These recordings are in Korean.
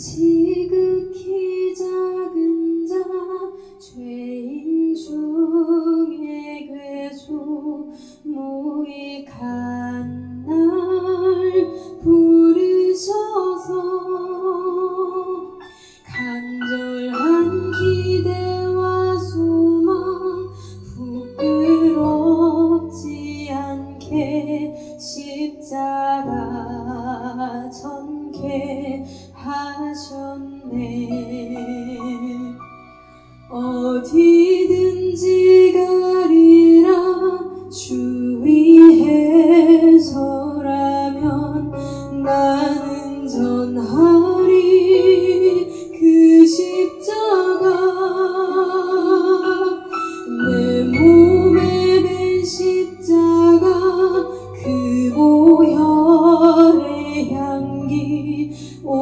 七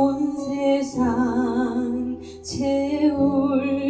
온 세상 채울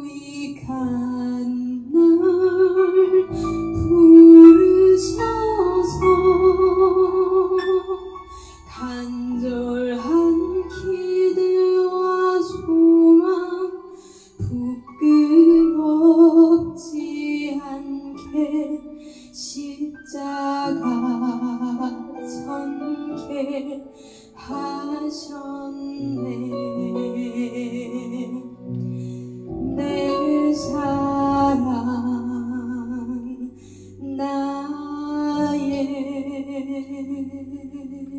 we come. Amen.